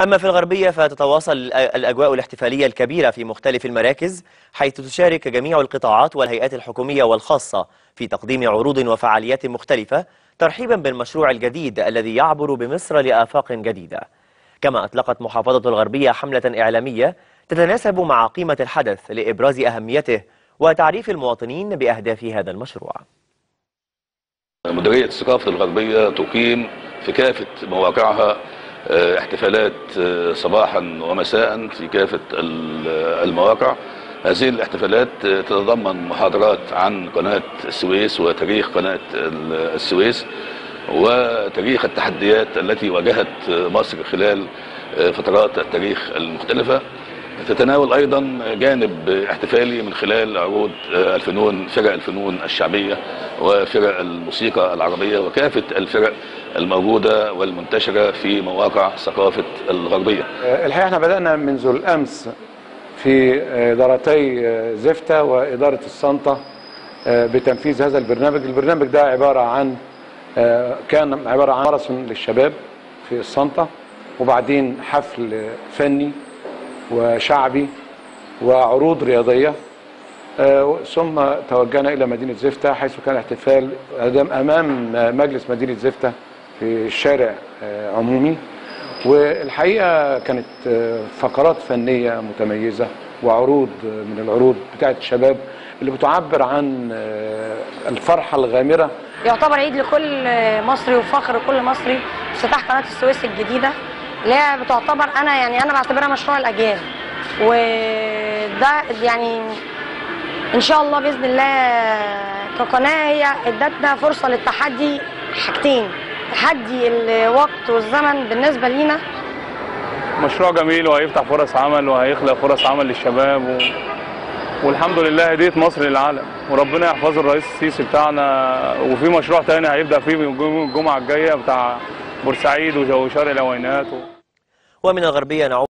أما في الغربية فتتواصل الأجواء الاحتفالية الكبيرة في مختلف المراكز حيث تشارك جميع القطاعات والهيئات الحكومية والخاصة في تقديم عروض وفعاليات مختلفة ترحيبا بالمشروع الجديد الذي يعبر بمصر لآفاق جديدة. كما أطلقت محافظة الغربية حملة إعلامية تتناسب مع قيمة الحدث لإبراز أهميته وتعريف المواطنين بأهداف هذا المشروع. مديرية الثقافة الغربية تقيم في كافة مواقعها احتفالات صباحا ومساء في كافة المواقع. هذه الاحتفالات تتضمن محاضرات عن قناة السويس وتاريخ قناة السويس وتاريخ التحديات التي واجهت مصر خلال فترات التاريخ المختلفة. تتناول أيضا جانب احتفالي من خلال عروض الفنون فرق الفنون الشعبية وفرق الموسيقى العربية وكافة الفرق الموجودة والمنتشرة في مواقع ثقافة الغربية. الحقيقة إحنا بدأنا منذ الأمس في إدارتي زفته وإدارة السلطه بتنفيذ هذا البرنامج، البرنامج ده عبارة عن كان عبارة عن ماراثون للشباب في السلطه وبعدين حفل فني وشعبي وعروض رياضية. ثم توجهنا إلى مدينة زفتة حيث كان احتفال أمام مجلس مدينة زفتة في الشارع عمومي. والحقيقة كانت فقرات فنية متميزة وعروض من العروض بتاعت الشباب اللي بتعبر عن الفرحة الغامرة. يعتبر عيد لكل مصري وفخر لكل مصري افتتاح قناة السويس الجديدة. اللي هي بتعتبر أنا يعني أنا بعتبرها مشروع الأجيال. وده يعني إن شاء الله بإذن الله كقناة هي إدتنا فرصة للتحدي حاجتين. تحدي الوقت والزمن بالنسبة لينا. مشروع جميل وهيفتح فرص عمل وهيخلق فرص عمل للشباب و... والحمد لله هديه مصر للعالم. وربنا يحفظ الرئيس السيسي بتاعنا. وفي مشروع تاني هيبدأ فيه من الجمعة الجاية بتاع بورسعيد وشرق العوينات و... ومن الغربية نعود